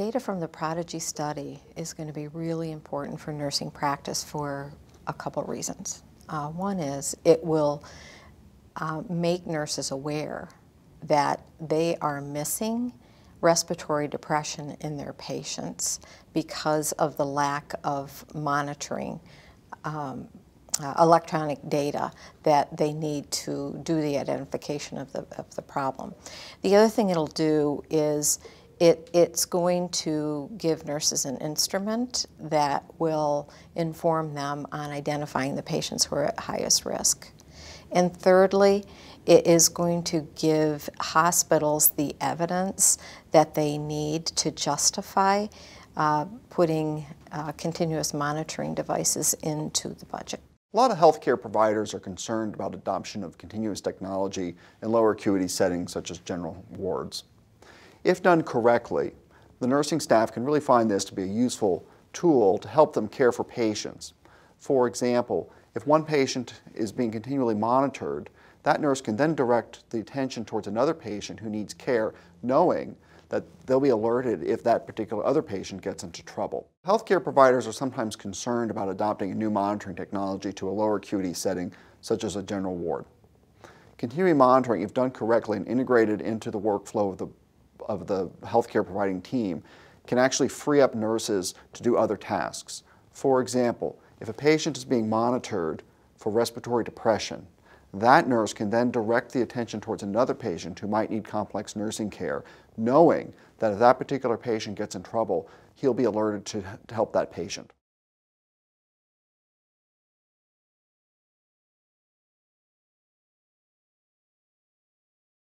data from the Prodigy study is going to be really important for nursing practice for a couple reasons. Uh, one is it will uh, make nurses aware that they are missing respiratory depression in their patients because of the lack of monitoring um, uh, electronic data that they need to do the identification of the, of the problem. The other thing it'll do is it, it's going to give nurses an instrument that will inform them on identifying the patients who are at highest risk. And thirdly, it is going to give hospitals the evidence that they need to justify uh, putting uh, continuous monitoring devices into the budget. A lot of healthcare providers are concerned about adoption of continuous technology in lower acuity settings such as general wards. If done correctly, the nursing staff can really find this to be a useful tool to help them care for patients. For example, if one patient is being continually monitored, that nurse can then direct the attention towards another patient who needs care, knowing that they'll be alerted if that particular other patient gets into trouble. Healthcare providers are sometimes concerned about adopting a new monitoring technology to a lower acuity setting, such as a general ward. Continuing monitoring, if done correctly and integrated into the workflow of the, of the healthcare providing team, can actually free up nurses to do other tasks. For example, if a patient is being monitored for respiratory depression, that nurse can then direct the attention towards another patient who might need complex nursing care, knowing that if that particular patient gets in trouble, he'll be alerted to, to help that patient.